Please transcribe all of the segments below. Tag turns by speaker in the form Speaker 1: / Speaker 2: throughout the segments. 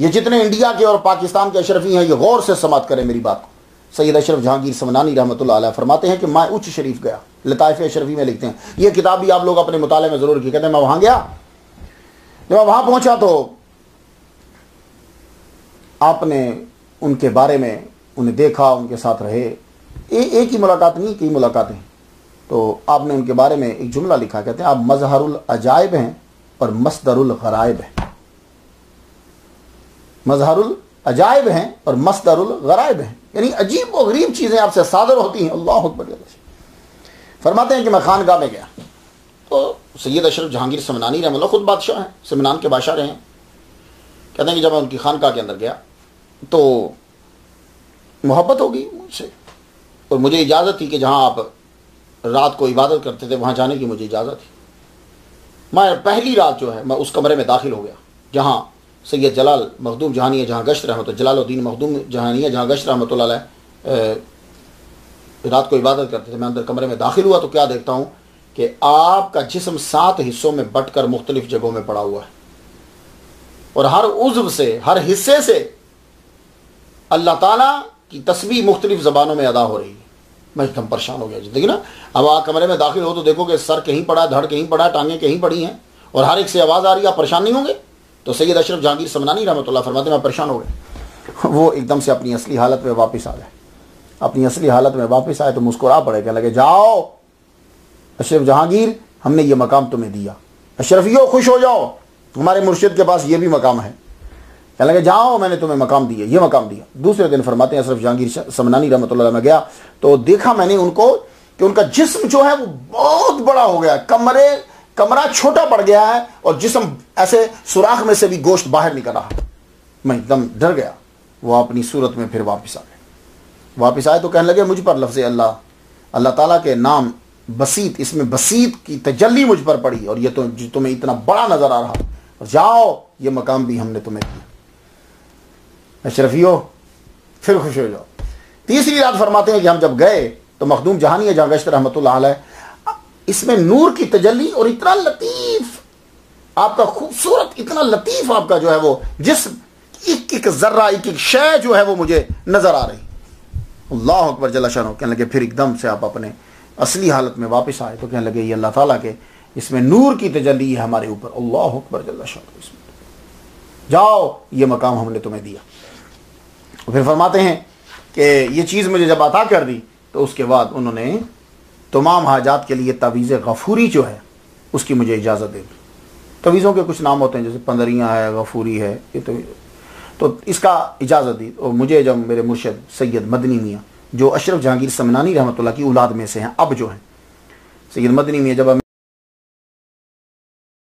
Speaker 1: ये जितने इंडिया के और पाकिस्तान के अशरफी हैं ये गौर से समात करें मेरी बात को। सैयद अशरफ जहांगीर समनानी रहमत फरमाते हैं कि मैं उच्च शरीफ गया लताफ़ अशरफी में लिखते हैं। ये किताब भी आप लोग अपने मुताले में ज़रूर की कहते हैं मैं वहाँ गया। जब मैं वहाँ पहुँचा तो आपने उनके बारे में उन्हें देखा उनके साथ रहे। ए, एक ही मुलाकात नहीं कई मुलाकातें तो आपने उनके बारे में एक जुमला लिखा कहते हैं आप मजहरुल अजायब हैं और मसदरुल गरायब हैं। मजहरुल अजायब हैं और मसदरुल गरायब हैं। यानी अजीब व गरीब चीज़ें आपसे सादर होती हैं। अल्लाह अकबर फरमाते हैं कि मैं खानगाह में गया। तो सैयद अशरफ जहांगीर समनानी रहे खुद बादशाह हैं, समनान के बादशाह रहे हैं। कहते हैं कि जब मैं उनकी खानका के अंदर गया तो मोहब्बत होगी मुझसे। और मुझे इजाज़त थी कि जहाँ आप रात को इबादत करते थे, वहाँ जाने की मुझे इजाज़त थी। मैं पहली रात जो है, मैं उस कमरे में दाखिल हो गया, जहाँ सैयद जलाल मखदूम जहानिया जहाँ गश्त रहमत, जलालुद्दीन मखदूम जहानिया जहाँ गश्त रहमत रात को इबादत करते थे, मैं अंदर कमरे में दाखिल हुआ तो क्या देखता हूँ कि आपका जिसम सात हिस्सों में बट कर मुख्तलिफ़ जगहों में पड़ा हुआ है। और हर उज्व से, हर हिस्से से अल्लाह ताला की तस्वीर मुख्तलिफ़ ज़बानों में अदा हो रही है। मैं एकदम परेशान हो गया ज़िंदगी ना। अब आप कमरे में दाखिल हो तो देखो कि सर कहीं पड़ा धड़ कहीं पड़ा टांगे कहीं पड़ी हैं, और हर एक से आवाज़ आ रही है, आप परेशान नहीं होंगे? तो सैयद अशरफ जहांगीर समनानी रहमत फरमाते मैं परेशान हो गए वो एकदम से अपनी असली हालत में वापस आ गए। अपनी असली हालत में वापस आए तो मुस्कुरा पड़े, कहने लगे, जाओ, अशरफ जहांगीर, हमने ये मकाम तुम्हें दिया। अशरफियो खुश हो जाओ। हमारे मुर्शिद के पास ये भी मकाम है। कहने लगे, जाओ, मैंने तुम्हें मकाम दिया, ये मकाम दिया। दूसरे दिन फरमाते हैं, अशरफ जहांगीर समनानी रहमत में गया। तो देखा मैंने उनको कि उनका जिस्म जो है वो बहुत बड़ा हो गया, कमरे कमरा छोटा पड़ गया है और जिसम ऐसे सुराख में से भी गोश्त बाहर निकल रहा मैं एकदम डर गया। वह अपनी सूरत में फिर वापस आ गए वापस आए तो कहने लगे, मुझ पर लफ्ज़ अल्लाह। अल्लाह ताला के नाम बसीत, इसमें बसीत की तजल्ली मुझ पर पड़ी और ये तो तुम्हें इतना बड़ा नज़र आ रहा और जाओ, ये मकाम भी हमने तुम्हें दिया। अशरफियो फिर खुश हो जाओ। तीसरी रात फरमाते हैं कि हम जब गए तो मखदूम जहानी जहाँ गश्त रहमत इसमें नूर की तजली और इतना लतीफ, आपका खूबसूरत, इतना लतीफ आपका जो है वो जिस एक एक जर्रा, एक एक शय जो है वो मुझे नज़र आ रही। अल्लाह अकबर जला शाह कहने लगे, फिर एकदम से आप अपने असली हालत में वापस आए तो कहने लगे, ये अल्लाह ताला के इसमें नूर की तजली है हमारे ऊपर। अल्लाह अकबर जल्ला शाह जाओ, ये मकाम हमने तुम्हें दिया। फिर फरमाते हैं कि ये चीज़ मुझे जब अता कर दी तो उसके बाद उन्होंने तमाम हाजात के लिए तवीज़ गफूरी जो है, उसकी मुझे इजाज़त दे तवीज़ों के कुछ नाम होते हैं, जैसे पंदरियाँ है, गफूरी है, ये तो तो इसका इजाज़त दी। और मुझे जब मेरे मुर्शद सैयद मदनी मियाँ, जो अशरफ जहांगीर समनानी रहमत की औलाद में से हैं, अब जो हैं, सैयद मदनी मियाँ जब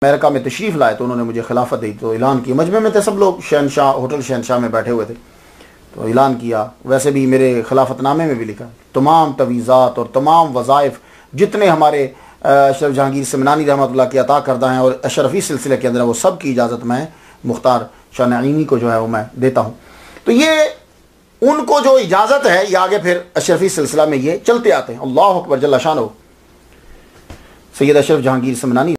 Speaker 1: अमेरिका में तशरीफ़ लाए तो उन्होंने मुझे खिलाफत दी तो ऐलान किया। मजमे में थे सब लोग, शहनशाह, होटल शहनशाह में बैठे हुए थे। तो ऐलान किया। वैसे भी मेरे खिलाफतनामे में भी लिखा। तमाम तवीज़ात और तमाम वज़ाइफ जितने हमारे अशरफ जहांगीर समनानी रहमत के अता करदा हैं और अशरफी सिलसिले के अंदर वो सब की इजाज़त मैं, मुख्तार शाह को जो है वो मैं देता हूँ। तो ये उनको जो इजाज़त है, ये आगे फिर अशरफी सिलसिला में ये चलते आते हैं। अल्लाह अकबर जल्ला शान सैयद अशरफ जहांगीर समनानी